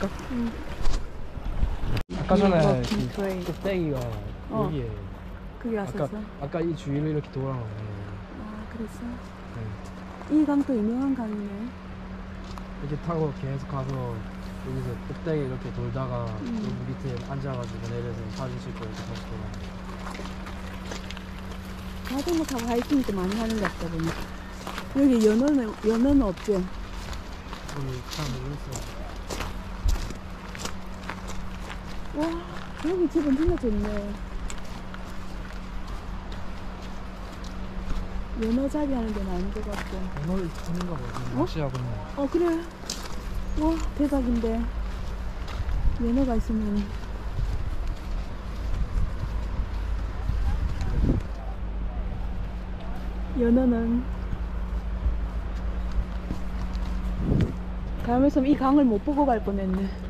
갈까? 응. 아까 전에 그. 꼭대기가 어. 여기에 그게 아까 왔었어? 아까 이 주위로 이렇게 돌아가네. 아 그랬어? 네. 이 강 도 유명한 강이네 이렇게 타고 계속 가서 여기서 꼭대기 이렇게 돌다가 음. 여기 밑에 앉아가지고 내려서 사진 찍고 이렇게 다시 돌아가. 자전거 타고 하이킹도 많이 하는 것 같다 보니 여기 연어는 연어는 없죠? 여기 참 있어. 와 여기 집은 진짜 좋네. 연어 자리 하는 데는 아닌 것 같고. 오늘 하는가 보지. 어? 낚시하고 있네. 어 그래. 와 대박인데. 연어가 있으면. 연어는. 가면서 이 강을 못 보고 갈 뻔했네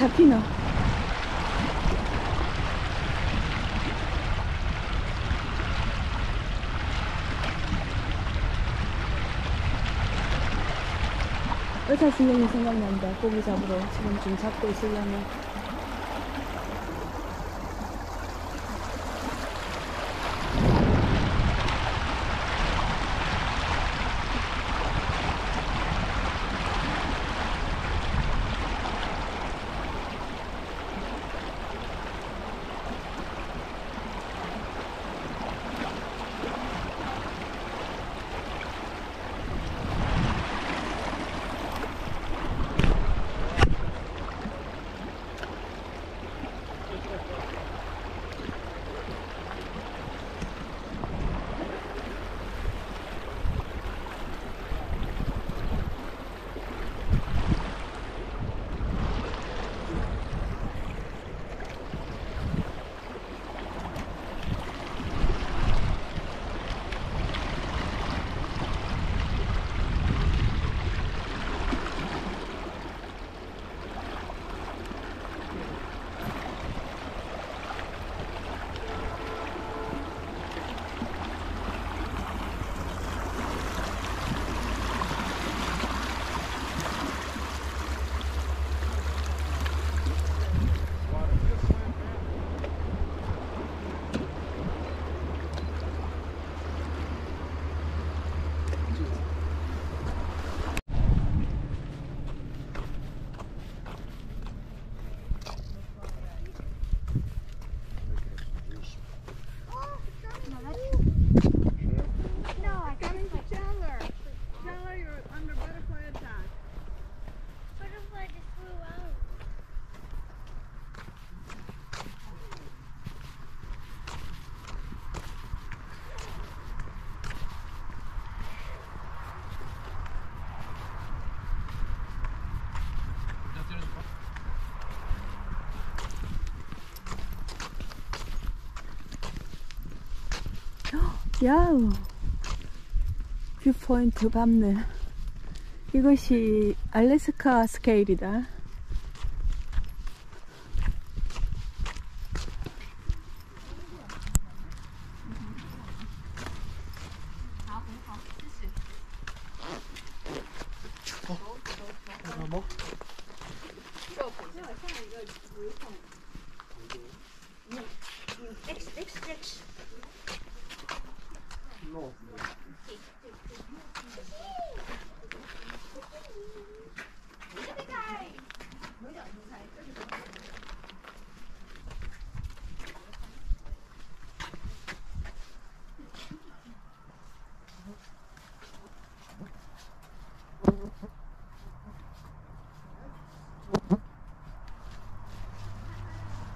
잡히나? 의사 선생님 생각난다. 고기 잡으러 지금 좀 잡고 있으려면 야우. 뷰포인트 밤늘 이것이 알래스카 스케일이다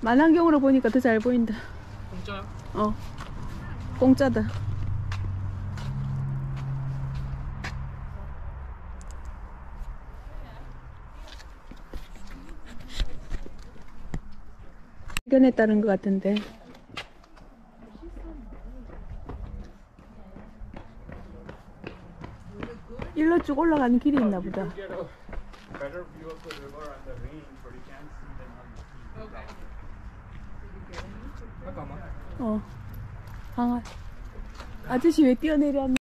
만안경으로 보니까 더 잘 보인다. 공짜요? 어. 공짜다. 의견에 따른 것 같은데. 일로 쭉 올라가는 길이 있나 보다. 어. 강아. 아저씨 왜 뛰어내렸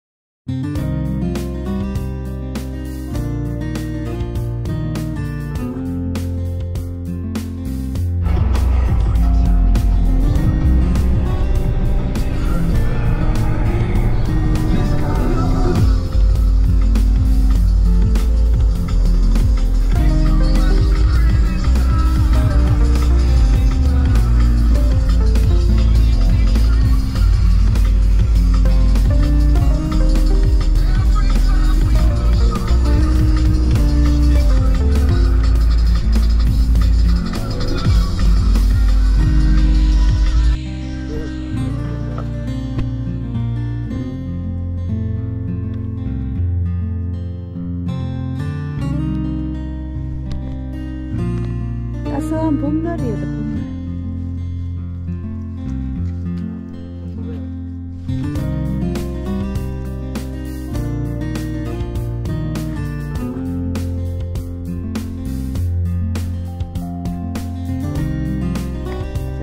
나? 따스한 봄날이에요, 봄날.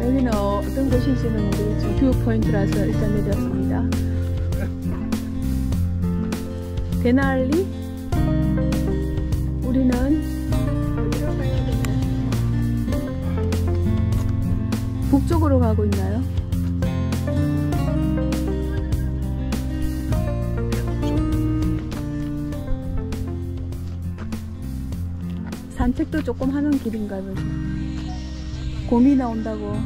여기는 어떤 곳인지는 모르겠지만 view point라서 일단 내렸습니다. 데날리? 우리는 북쪽으로 가고 있나요? 산책도 조금 하는 길인가 보죠. 곰이 나온다고.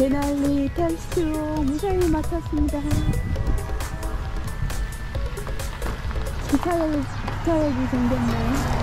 데날리 텔스트 무사히 마쳤습니다. 기차역이, 기차역이 생겼네.